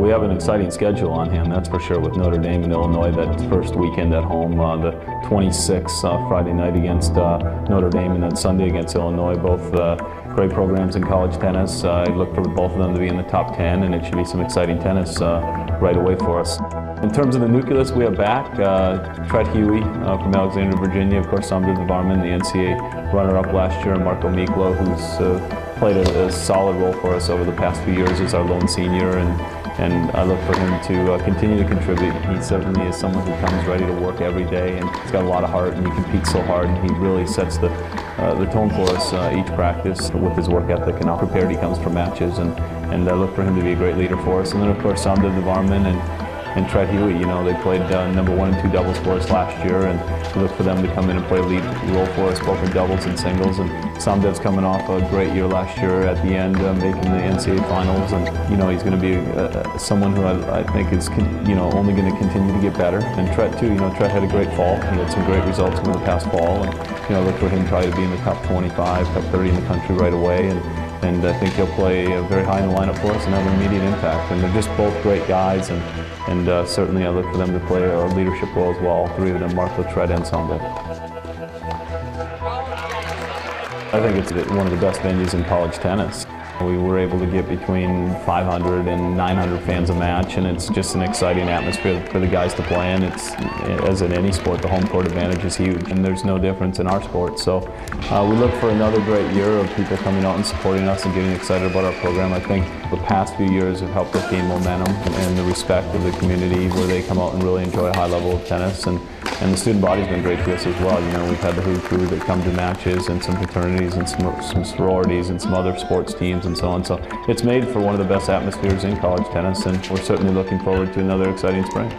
we have an exciting schedule on hand, that's for sure, with Notre Dame and Illinois that first weekend at home, uh, the 26th uh, Friday night against uh, Notre Dame and then Sunday against Illinois, both uh, great programs in college tennis. Uh, I look for both of them to be in the top 10 and it should be some exciting tennis uh, right away for us. In terms of the nucleus we have back, Treat Huey from Alexandria, Virginia, of course Somdev Varman, the NCAA runner-up last year, and Marco Miklo, who's played a, a, solid role for us over the past few years as our lone senior and and I look for him to uh, continue to contribute. He certainly is someone who comes ready to work every day, and he's got a lot of heart, and he competes so hard, and he really sets the uh, the tone for us uh, each practice with his work ethic and how prepared he comes for matches, and and I look for him to be a great leader for us. And then of course Somdev Varman and and Treat Huey. You know, they played uh, number one and two doubles for us last year, and we look for them to come in and play lead role for us, both in doubles and singles. And Somdev's coming off a great year last year at the end, uh, making the NCAA finals, and you know he's going to be uh, someone who I, I, think is you know only going to continue to get better. And Treat too. You know, Treat had a great fall. He had some great results over the past fall, and you know, look for him probably to be in the top 25, top 30 in the country right away. And, and I think he'll play very high in the lineup for us and have an immediate impact. And they're just both great guys, and, and uh, certainly I look for them to play a leadership role as well, three of them, Marco, Treat, and Somdev. I think it's one of the best venues in college tennis. We were able to get between 500 and 900 fans a match, and it's just an exciting atmosphere for the guys to play in. It's, as in any sport, the home court advantage is huge, and there's no difference in our sport. So uh, we look for another great year of people coming out and supporting us and getting excited about our program. I think the past few years have helped us gain momentum and the respect of the community where they come out and really enjoy a high level of tennis. And and the student body's been great to us as well. You know, we've had the Hoo Crew that come to matches and some fraternities and some, some sororities and some other sports teams and so on. So it's made for one of the best atmospheres in college tennis and we're certainly looking forward to another exciting spring.